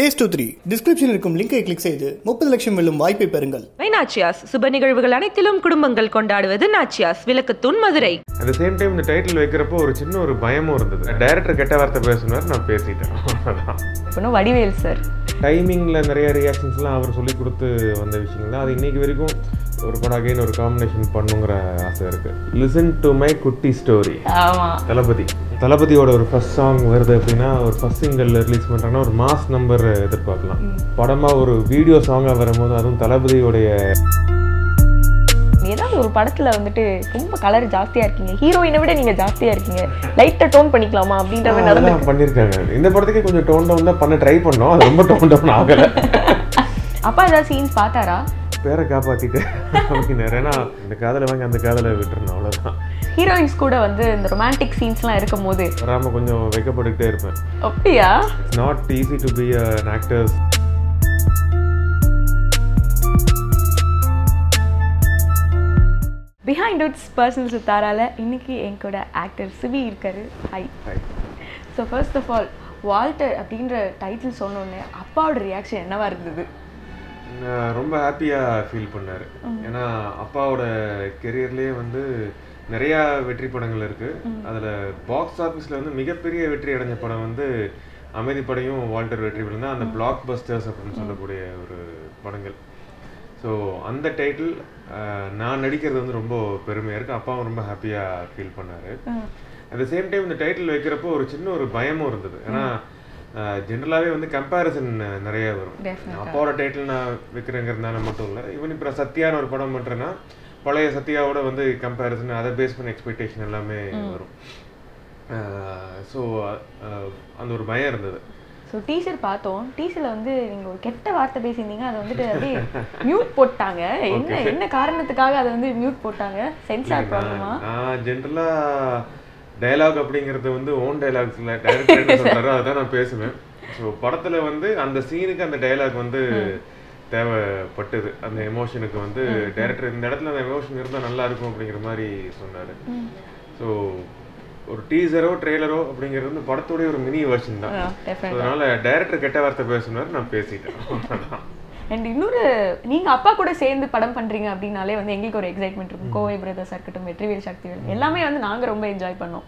Ace two three description இருக்கும் லிங்கை click செய்து முப்பது லட்சம் வெல்லும் வாய்ப்பை பெறுங்கள். நாச்சியாஸ். சுப நிகழ்வுகள் அனைத்திலும் குடும்பங்கள் கொண்டாடுவது நாச்சியாஸ். விளக்குத்தூண் மதுரை. அட் சேம் டைம் இந்த டைட்டில் வைக்கிறப்போ ஒரு சின்ன ஒரு பயமும் இருந்தது. டைரக்டர் கெட்ட வார்த்தை பேசுனார் நான் பேசிட்டேன். வடிவேல் சார் டைமிங்கில் நிறைய ரியாக்ஷன்ஸ்லாம் அவர் சொல்லி கொடுத்து வந்த விஷயங்கள் தான் அது இன்னைக்கு வரைக்கும் ஒரு படம் அகைன் ஒரு காம்பினேஷன் பண்ணுங்கிற ஆசை இருக்கு. Listen to my kutti story Thalapathy. தளபதியோட ஒரு ஃபர்ஸ்ட் சாங் வருது அப்படின்னா ஒரு ஃபர்ஸ்ட் சிங்கிள் ரிலீஸ் பண்ணுறாங்கன்னா ஒரு மாஸ் நம்பர் எதிர்பார்க்கலாம். படமாக ஒரு வீடியோ சாங்காக வரும்போது அதுவும் தளபதியோடைய ஒரு படத்துல வந்துட்டு ரொம்ப கலர் ஜாஸ்தியா இருக்கீங்க. ஹீரோயினை விட நீங்க ஜாஸ்தியா இருக்கீங்க. லைட்டா டோன் பண்ணிக்கலாமா அப்படின்ற மாதிரி நடந்து பண்ணியிருக்காங்க இந்த படத்துக்கே கொஞ்சம் டோன் டவுன் தான் பண்ண ட்ரை பண்ணோம். அது ரொம்ப டோன் டவுன் ஆகலை. அப்பா ஏதாவது சீன்ஸ் பார்த்தாரா? பேரை காப்பாற்றிட்டு அப்படின்னாரு. ஏன்னா இந்த காதலை வாங்கி அந்த காதலை விட்டுறணும். அவ்வளோதான் ஹீரோயின்ஸ் கூட வந்து இந்த ரொமான்டிக் சீன்ஸ்லாம் இருக்கும் போது வராமல் கொஞ்சம் வைக்கப்பட்டுக்கிட்டே இருப்பேன். அப்படியா? It's not easy to be an actor's Behindwoods personal சுத்தாரால இன்னைக்கு என் கூட ஆக்டர் சிவி இருக்காரு. Hi so first of all Walter அப்படின்ற டைட்டில் சொன்னோடனே அப்பாவோட ரியாக்ஷன் என்னவா இருந்தது? ரொம்ப ஹாப்பியாக ஃபீல் பண்ணார். ஏன்னா அப்பாவோட கெரியர்லேயே வந்து நிறையா வெற்றி படங்கள் இருக்குது அதில் பாக்ஸ் ஆஃபீஸில் வந்து மிகப்பெரிய வெற்றி அடைஞ்ச படம் வந்து அமைதி படையும் வால்டர் வெற்றி படம் தான் அந்த பிளாக் பஸ்டர்ஸ் அப்படின்னு சொல்லக்கூடிய ஒரு படங்கள். ஸோ அந்த டைட்டில் நான் நடிக்கிறது வந்து ரொம்ப பெருமையாக இருக்குது அப்பாவும் ரொம்ப ஹாப்பியாக ஃபீல் பண்ணார். அட் த சேம் டைம் இந்த டைட்டில் வைக்கிறப்போ ஒரு சின்ன ஒரு பயமும் இருந்தது. ஏன்னா ஜென்ரலாகவே வந்து கம்பேரிசன் நிறைய வரும். அப்பாவோட டைட்டில் நான் வைக்கிறேங்கிறதுனால மட்டும் இல்லை. ஈவன் இப்போ நான் சத்யான்னு ஒரு படம் பண்ணுறேன்னா பழைய சத்யாவோட வந்து கம்பேரிசன் அதை பேஸ் பண்ண எக்ஸ்பெக்டேஷன் எல்லாமே வரும். ஸோ அந்த ஒரு பயம் இருந்தது. ஸோ டீச்சர் பார்த்தோம். டீச்சரில் வந்து நீங்கள் ஒரு கெட்ட வார்த்தை பேசியிருந்தீங்க. அதை வந்துட்டு அப்படியே மியூட் போட்டாங்க. என்ன என்ன காரணத்துக்காக அதை வந்து மியூட் போட்டாங்க? சென்சார் ப்ராப்ளமா ஜென்ரலாக டயலாக் அப்படிங்கிறது வந்து ஓன் டயலாக்ஸில் டைரக்டர் என்ன சொல்கிறாரோ அதான் நான் பேசுவேன். ஸோ படத்தில் வந்து அந்த சீனுக்கு அந்த டயலாக் வந்து தேவைப்பட்டது. அந்த எமோஷனுக்கு வந்து டைரக்டர் இந்த இடத்துல அந்த எமோஷன் இருந்தால் நல்லா இருக்கும் அப்படிங்கிற மாதிரி சொன்னார். ஸோ ஒரு டீசரோ ட்ரெய்லரோ அப்படிங்கிறது வந்து படத்தோடைய ஒரு மினி வெர்ஷன் தான். அதனால டைரக்டர் கெட்ட வார்த்தை பேசுனார் நான் பேசிட்டேன். அண்ட் இன்னொரு நீங்க அப்பா கூட சேர்ந்து படம் பண்றீங்க அப்படின்னாலே வந்து எங்களுக்கு ஒரு எக்ஸைட்மெண்ட் இருக்கும். கோவை பிரதர்ஸ் இருக்கட்டும் வெற்றிவேல் சக்திவேல் எல்லாமே வந்து நாங்க ரொம்ப என்ஜாய் பண்ணோம்.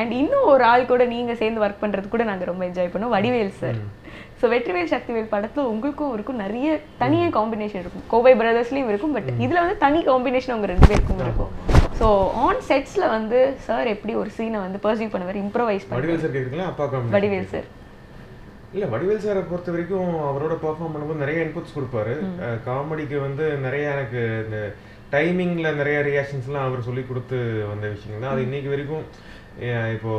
அண்ட் இன்னும் ஒரு ஆள் கூட நீங்க சேர்ந்து ஒர்க் பண்றது கூட நாங்க ரொம்ப என்ஜாய் பண்ணோம் வடிவேல் சார் ஸோ வெற்றிவேல் சக்திவேல் படத்துல உங்களுக்கும் இருக்கும் நிறைய தனியாக காம்பினேஷன் இருக்கும். கோவை பிரதர்ஸ்லயும் இருக்கும் பட் இதுல வந்து தனி காம்பினேஷன் உங்க ரெண்டு பேருக்கும் இருக்கும். ஸோ ஆன் செட்ஸ்ல வந்து சார் எப்படி ஒரு சீனை வந்து பர்சீவ் பண்ணுவார்? இம்ப்ரோவைஸ் வடிவேல் சார் கேட்குறீங்களா? அப்பா வடிவேல் சார் இல்லை வடிவேல் சாரை பொறுத்த வரைக்கும் அவரோட பர்ஃபார்ம் பண்ணும்போது நிறைய இன்புட்ஸ் கொடுப்பாரு. காமெடிக்கு வந்து நிறைய எனக்கு இந்த டைமிங்கில் நிறைய ரியாக்ஷன்ஸ்லாம் அவர் சொல்லி கொடுத்து வந்த விஷயங்கள் தான். அது இன்னைக்கு வரைக்கும் இப்போ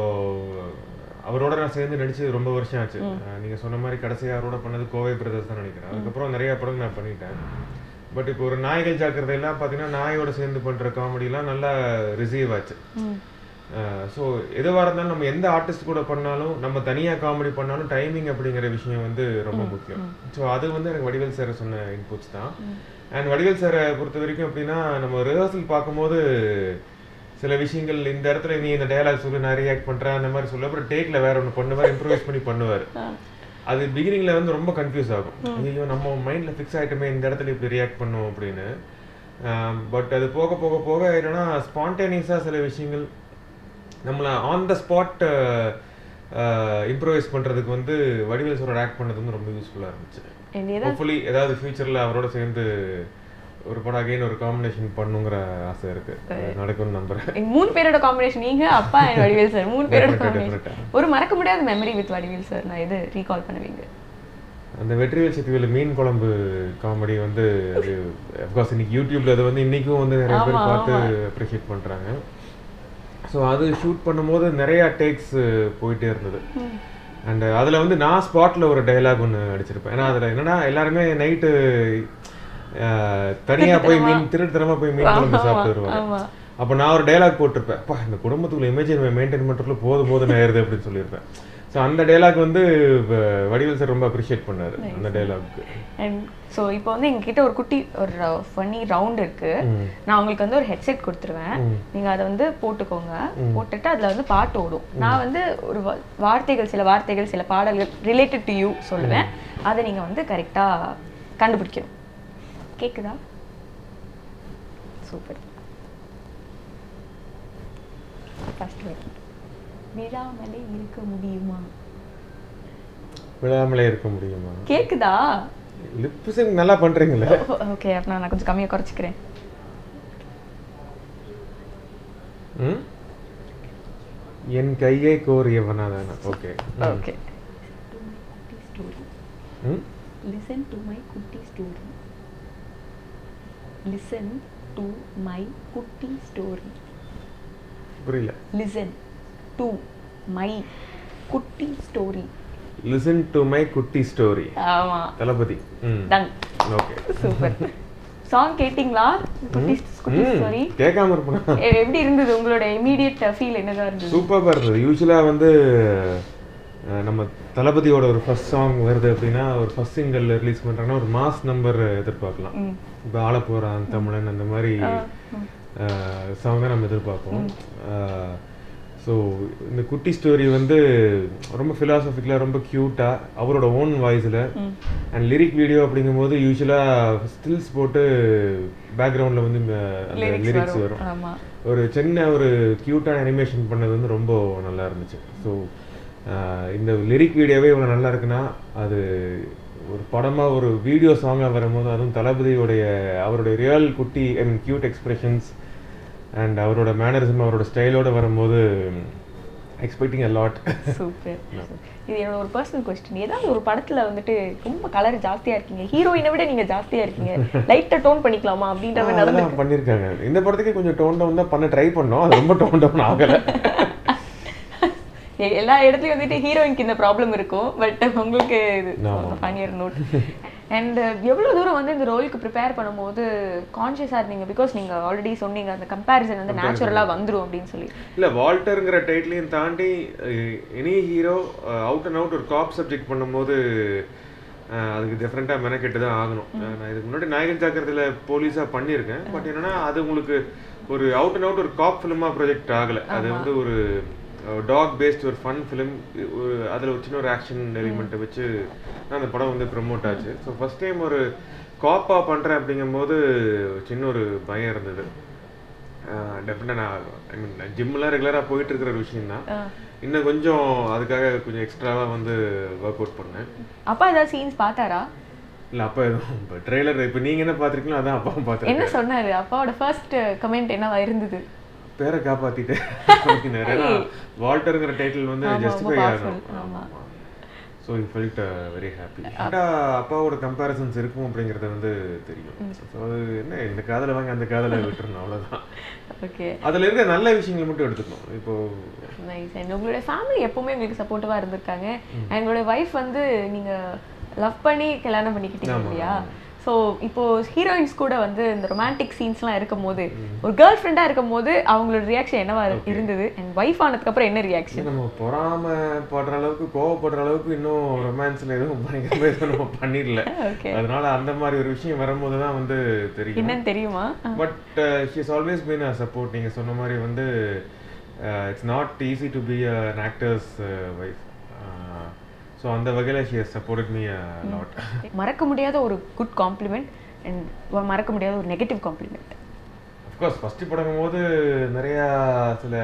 அவரோட நான் சேர்ந்து நடிச்சது ரொம்ப வருஷம் ஆச்சு. நீங்கள் சொன்ன மாதிரி கடைசியாக அவரோட பண்ணது கோவை பிரதர்ஸ் தான் நினைக்கிறேன். அதுக்கப்புறம் நிறைய படம் நான் பண்ணிட்டேன். பட் இப்போ ஒரு நாய்கள் ஜாக்கிரதையெல்லாம் பார்த்தீங்கன்னா நாயோட சேர்ந்து பண்ணுற காமெடிலாம் நல்லா ரிசீவ் ஆச்சு. ஸோ எதுவாக இருந்தாலும் நம்ம எந்த ஆர்டிஸ்ட் கூட பண்ணாலும் நம்ம தனியாக காமெடி பண்ணாலும் டைமிங் அப்படிங்கிற விஷயம் வந்து ரொம்ப முக்கியம். ஸோ அது வந்து எனக்கு வடிவேல் சார் சொன்ன இன்புட்ஸ் தான். அண்ட் வடிவேல் சாரை பொறுத்த வரைக்கும் எப்படின்னா நம்ம ரிஹர்சல் பார்க்கும்போது சில விஷயங்கள் இந்த இடத்துல நீ இந்த டயலாக் சொல்லி நான் ரியாக்ட் பண்ணுறேன் அந்த மாதிரி சொல்ல. அப்புறம் டேக்கில் வேற ஒன்று பண்ணுவார் இம்ப்ரூவைஸ் பண்ணி பண்ணுவார். அது பிகினிங்கில் வந்து ரொம்ப கன்ஃபியூஸ் ஆகும். ஐயோ நம்ம மைண்டில் ஃபிக்ஸ் ஆகிட்டுமே இந்த இடத்துல இப்படி ரியாக்ட் பண்ணுவோம் அப்படின்னு. பட் அது போக போக போக என்னன்னா ஸ்பான்டேனியஸாக சில விஷயங்கள் நம்மளை ஆன் த ஸ்பாட் இம்ப்ரவைஸ் பண்ணுறதுக்கு வந்து வடிவேல் சாரோட ஆக்ட் பண்ணது வந்து ரொம்ப யூஸ்ஃபுல்லாக இருந்துச்சு. ஹோப்ஃபுல்லி ஏதாவது ஃபியூச்சரில் அவரோட சேர்ந்து ஒரு படம் அகைன் ஒரு காம்பினேஷன் பண்ணுங்கிற ஆசை இருக்கு. நடக்கும்னு நம்புறேன். மூணு பேரோட காம்பினேஷன் நீங்க அப்பா அண்ட் வடிவேல் சார் மூணு பேரோட காம்பினேஷன் ஒரு மறக்க முடியாத மெமரி வித் வடிவேல் சார் நான் எது ரீகால் பண்ணுவீங்க. அந்த வெற்றிவேல் சக்திவேல் மீன் குழம்பு காமெடி வந்து அது அஃப்கோர்ஸ் இன்னைக்கு யூடியூப்ல அது வந்து இன்னைக்கும் வந்து நிறைய பேர் பார்த்து அப்ரிஷியேட் பண்றாங்க. ஸோ அது ஷூட் பண்ணும்போது நிறைய டேக்ஸ் போயிட்டே இருந்தது. அண்ட் அதில் வந்து நான் ஸ்பாட்டில் ஒரு டைலாக் ஒன்று அடிச்சிருப்பேன். ஏன்னா அதில் என்னன்னா எல்லாருமே நைட்டு தனியாக போய் மீன் திருட்டுத்தனமாக போய் மீன் குழம்பு சாப்பிட்டு வருவாங்க அப்போ நான் ஒரு டைலாக் போட்டிருப்பேன். அப்பா இந்த குடும்பத்துக்குள்ள இமேஜ் மெயின்டைன் பண்ணுறதுல போதும் போதும் நேருது அப்படின்னு சொல்லியிருப்பேன். ஸோ அந்த டைலாக் வந்து வடிவேல் சார் ரொம்ப அப்ரிஷியேட் பண்ணாரு அந்த டைலாக்கு அண்ட் ஸோ இப்போ வந்து எங்ககிட்ட ஒரு குட்டி ஒரு ஃபன்னி ரவுண்ட் இருக்கு. நான் உங்களுக்கு வந்து ஒரு ஹெட்செட் கொடுத்துருவேன். நீங்க அதை வந்து போட்டுக்கோங்க. போட்டுட்டு அதுல வந்து பாட்டு ஓடும். நான் வந்து ஒரு வார்த்தைகள் சில வார்த்தைகள் சில பாடல்கள் ரிலேட்டட் டு யூ சொல்லுவேன். அதை நீங்க வந்து கரெக்டா கண்டுபிடிக்கணும். கேக்குதா? சூப்பர். ஃபர்ஸ்ட் விழாமலே இருக்க முடியுமா? விழாமலே இருக்க முடியுமா? கேக்குதா? லிப் நல்லா பண்றீங்களே. ஓகே அப்ப நான் கொஞ்சம் கம்மியா குறைச்சிக்கிறேன்? என் கையை கோரியவனா தானே? Okay okay hmm? Listen to my kutti story listen to my kutti story புரியல. Listen to my kutti story listen to my kutti story ஆமா. Thalapathy. Done okay super song கேட்டிங்களா? குட்டி குட்டி ஸ்டோரி கேட்காம இருப்பேனா? எப்படி இருந்தது? உங்களோட இமீடியட் ஃபீல் என்னதா இருந்தது? சூப்பராக இருந்தது. யூஸ்வலாக வந்து நம்ம தளபதியோட ஒரு ஃபர்ஸ்ட் சாங் வருது அப்படின்னா ஒரு ஃபர்ஸ்ட் சிங்கிள் ரிலீஸ் பண்ணுறாங்கன்னா ஒரு மாஸ் நம்பர் எதிர்பார்க்கலாம். இப்போ ஆலப்போகிறான் தமிழன் அந்த மாதிரி சாங் தான் நம்ம எதிர்பார்ப்போம். ஸோ இந்த குட்டி ஸ்டோரி வந்து ரொம்ப ஃபிலாசபிக்கலாக ரொம்ப க்யூட்டாக அவரோட ஓன் வாய்ஸில் அண்ட் லிரிக் வீடியோ அப்படிங்கும்போது யூஸ்வலாக ஸ்டில்ஸ் போட்டு பேக்ரவுண்டில் வந்து அந்த லிரிக்ஸ் வரும். ஒரு சின்ன ஒரு க்யூட்டான அனிமேஷன் பண்ணது வந்து ரொம்ப நல்லா இருந்துச்சு. ஸோ இந்த லிரிக் வீடியோவே இவ்வளோ நல்லா இருக்குன்னா அது ஒரு படமாக ஒரு வீடியோ சாங்காக வரும்போது அதுவும் தளபதியோடைய அவருடைய real kutti and cute expressions and அவரோட மேனரிசம் அவரோட ஸ்டைலோட வரும்போது எக்ஸ்பெக்டிங் அ லாட் சூப்பர் இது என்னோட ஒரு பர்சனல் கொஸ்டின் ஏதாவது ஒரு படத்துல வந்துட்டு ரொம்ப கலர் ஜாஸ்தியா இருக்கீங்க. ஹீரோயினை விட நீங்க ஜாஸ்தியா இருக்கீங்க. லைட்டா டோன் பண்ணிக்கலாமா அப்படின்ற மாதிரி பண்ணியிருக்காங்க இந்த படத்துக்கு கொஞ்சம் டோன் டவுன் தான் பண்ண ட்ரை பண்ணோம். அது ரொம்ப டோன் டவுன் ஆகலை. எல்லா இடத்துலயும் வந்துட்டு ஹீரோயினுக்கு இந்த ப்ராப்ளம் இருக்கும் பட் உங்களுக்கு இது. ஃபனியர் நோட் அண்ட் எவ்வளவு தூரம் வந்து இந்த ரோலுக்கு ப்ரிப்பேர் பண்ணும்போது கான்ஷியஸாக இருந்தீங்க? பிகாஸ் நீங்க ஆல்ரெடி சொன்னீங்க அந்த கம்பேரிசன் வந்து நேச்சுரலா வந்துரும் அப்படின்னு சொல்லி. இல்ல வால்டருங்கிற டைட்டிலையும் தாண்டி any hero out and out ஒரு காப் சப்ஜெக்ட் பண்ணும்போது அதுக்கு டிஃப்ரெண்ட்டாக மெனக்கெட்டு தான் ஆகணும். நான் இதுக்கு முன்னாடி நாயகன் ஜாக்கிரதையில் போலீஸாக பண்ணியிருக்கேன். பட் என்னன்னா அது உங்களுக்கு ஒரு அவுட் அண்ட் அவுட் ஒரு காப் ஃபிலிமாக ப்ரொஜெக்ட் ஆகலை. அது வந்து ஒரு டாக் பேஸ்ட் ஒரு ஃபன் ஃபிலிம் அதில் ஒரு சின்ன ஒரு ஆக்ஷன் எலிமெண்ட்டை வச்சு தான் அந்த படம் வந்து ப்ரமோட் ஆச்சு. ஸோ ஃபர்ஸ்ட் டைம் ஒரு காப்பாக பண்ணுறேன் அப்படிங்கும்போது சின்ன ஒரு பயம் இருந்தது. டெஃபினட்டாக நான் ஐ மீன் ஜிம்லாம் ரெகுலராக போயிட்டு இருக்கிற ஒரு விஷயம் தான் இன்னும் கொஞ்சம் அதுக்காக கொஞ்சம் எக்ஸ்ட்ராவாக வந்து ஒர்க் அவுட் பண்ணேன். அப்பா ஏதாவது சீன்ஸ் பார்த்தாரா? இல்லை அப்போ எதுவும் இப்போ ட்ரெய்லர் இப்போ நீங்கள் என்ன பார்த்துருக்கீங்களோ அதான் அப்பாவும் என்ன பார்த்துருக்கேன் சொன்னாரு? அப்பாவோட ஃபர்ஸ்ட் கமெண்ட் என்னவா இருந்தது? பேரை காப்பாற்றிட்டு அப்படின்னாரு. ஏன்னா வால்டருங்கிற டைட்டில் வந்து ஜஸ்டிஃபை ஆகணும். powerful. ஆமா. So I felt very happy அப்பாவோட கம்பேரிசன்ஸ் இருக்கும் அப்படிங்கிறது வந்து தெரியும். ஸோ அது என்ன இந்த காதலை வாங்கி அந்த காதலை விட்டுறணும் அவ்வளோதான் ஓகே அதில் இருக்கிற நல்ல விஷயங்கள் மட்டும் எடுத்துக்கணும். இப்போ நைஸ் அண்ட் உங்களுடைய ஃபேமிலி எப்பவுமே உங்களுக்கு சப்போர்ட்டிவா இருந்திருக்காங்க. and உங்களுடைய வைஃப் வந்து நீங்க லவ் பண்ணி கல்யாணம் பண்ணிக்கிட்டீங்க இல்லையா? ஸோ இப்போ ஹீரோயின்ஸ் கூட வந்து இந்த ரொமான்டிக் சீன்ஸ்லாம் இருக்கும் போது ஒரு கேர்ள் ஃப்ரெண்டா இருக்கும் போது அவங்களோட ரியாக்ஷன் என்னவா இருந்தது? அண்ட் வைஃப் ஆனதுக்கு அப்புறம் என்ன ரியாக்ஷன் நம்ம பொறாம படுற அளவுக்கு கோவப்படுற அளவுக்கு இன்னும் ரொமான்ஸ்ல எதுவும் பயங்கரமா எதுவும் நம்ம பண்ணிடல. அதனால அந்த மாதிரி ஒரு விஷயம் வரும்போது தான் வந்து தெரியும். என்னன்னு தெரியுமா? But she's always been a support நீங்க சொன்ன மாதிரி வந்து it's not easy to be an actor's wife so அந்த வகையில் she has support me. Lot மறக்க முடியாத ஒரு குட் காம்ப்ளிமெண்ட் அண்ட் மறக்க முடியாத ஒரு negative compliment of course first படங்கும் போது நிறையா சில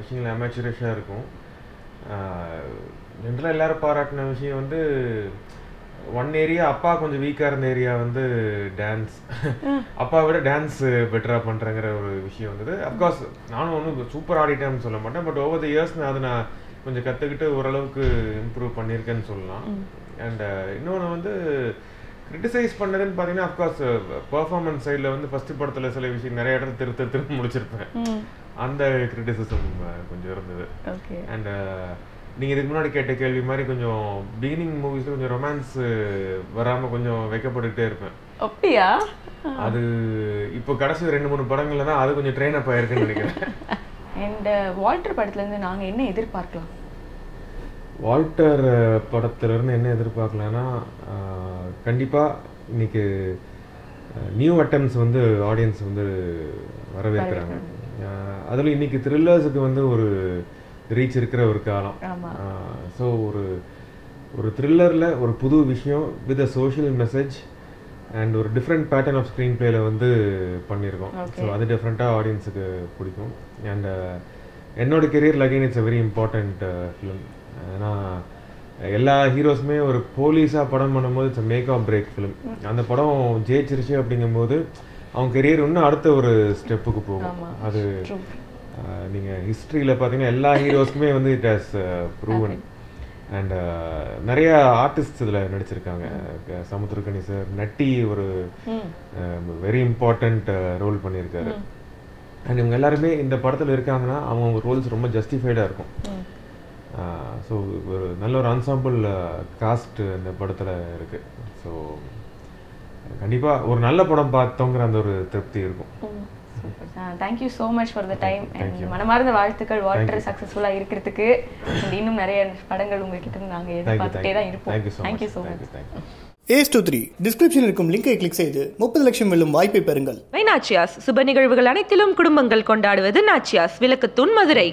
விஷயங்கள் அமேச்சுரேஷாக இருக்கும். ஜென்ரலாக எல்லாரும் பாராட்டின விஷயம் வந்து ஒன் ஏரியா அப்பா கொஞ்சம் வீக்காக இருந்த ஏரியா வந்து டான்ஸ் அப்பா விட டான்ஸ் பெட்டராக பண்ணுறங்கிற ஒரு விஷயம் வந்தது. அஃப்கோர்ஸ் நானும் ஒன்றும் சூப்பர் ஆடிட்டேன்னு சொல்ல மாட்டேன் பட் ஓவர் த இயர்ஸ் அதை நான் கொஞ்சம் கற்றுக்கிட்டு ஓரளவுக்கு இம்ப்ரூவ் பண்ணியிருக்கேன்னு சொல்லலாம். அண்ட் இன்னொன்று வந்து கிரிட்டிசைஸ் பண்ணதுன்னு பார்த்தீங்கன்னா அஃப்கோர்ஸ் பெர்ஃபார்மன்ஸ் சைடில் வந்து ஃபர்ஸ்ட் படத்தில் சில விஷயம் நிறைய இடத்துல திருத்த திரும்ப முடிச்சிருப்பேன். அந்த கிரிட்டிசிசம் கொஞ்சம் இருந்தது. ஓகே. அண்ட் நீங்கள் இதுக்கு முன்னாடி கேட்ட கேள்வி மாதிரி கொஞ்சம் பிகினிங் மூவிஸில் கொஞ்சம் ரொமான்ஸ் வராமல் கொஞ்சம் வைக்கப்பட்டுக்கிட்டே இருப்பேன். அப்படியா? அது இப்போ கடைசி ரெண்டு மூணு படங்கள்ல தான் அது கொஞ்சம் ட்ரெயின் அப் ஆயிருக்குன்னு நினைக்கிறேன். அண்ட் வால்டர் படத்துல இருந்து நாங்க என்ன எதிர்பார்க்கலாம்? வால்டர் அஹ், படத்துல இருந்து என்ன எதிர்பார்க்கலான்னா அஹ், கண்டிப்பா இன்னைக்கு நியூ அட்டம்ஸ் வந்து ஆடியன்ஸ் வந்து வரவேற்கிறாங்க. அதுல இன்னைக்கு த்ரில்லர்ஸுக்கு வந்து ஒரு ரீச் இருக்கிற ஒரு காலம். ஸோ ஒரு ஒரு த்ரில்லரில் ஒரு புது விஷயம் with a social message and ஒரு டிஃப்ரெண்ட் பேட்டர்ன் ஆஃப் ஸ்க்ரீன் பிளேல வந்து பண்ணியிருக்கோம். ஸோ அது டிஃப்ரெண்ட்டாக ஆடியன்ஸுக்கு பிடிக்கும். அண்ட் என்னோட career again it's a very important film ஏன்னா எல்லா ஹீரோஸுமே ஒரு போலீஸாக படம் பண்ணும்போது it's make of break film அந்த படம் ஜெயிச்சிருச்சு அப்படிங்கும்போது அவங்க கெரியர் இன்னும் அடுத்த ஒரு ஸ்டெப்புக்கு போகும். அது அஹ், நீங்க ஹிஸ்ட்ரியில் பார்த்தீங்கன்னா எல்லா ஹீரோஸ்க்குமே வந்து இட் ஹாஸ் ப்ரூவன் அண்ட் நிறைய ஆர்டிஸ்ட் இதில் நடிச்சிருக்காங்க. சமுத்திரக்கனி சார் நட்டி ஒரு வெரி இம்பார்ட்டண்ட் ரோல் பண்ணியிருக்காரு. அண்ட் இவங்க எல்லாருமே இந்த படத்தில் இருக்காங்கன்னா அவங்க ரோல்ஸ் ரொம்ப ஜஸ்டிஃபைடாக இருக்கும். ஸோ ஒரு நல்ல ஒரு அன்சாம்பிள் காஸ்ட் இந்த படத்தில் இருக்கு. ஸோ கண்டிப்பாக ஒரு நல்ல படம் பார்த்தோங்கிற அந்த ஒரு திருப்தி இருக்கும். Thank you so much for the time and. மனமார்ந்த வாழ்த்துக்கள். வாட்டர் சக்ஸஸ்ஃபுல்லாக இருக்கிறதுக்கு. இன்னும் நிறைய படங்கள் உங்ககிட்ட நாங்கள் எதிர்பார்த்துட்டே தான் இருப்போம். Thank you so much ace two three description இருக்கும் லிங்கை கிளிக் செய்து முப்பது லட்சம் வெல்லும் வாய்ப்பை பெறுங்கள். நாச்சியாஸ் சுப நிகழ்வுகள் அனைத்திலும் குடும்பங்கள் கொண்டாடுவது நாச்சியாஸ் விளக்குத்தூண் மதுரை.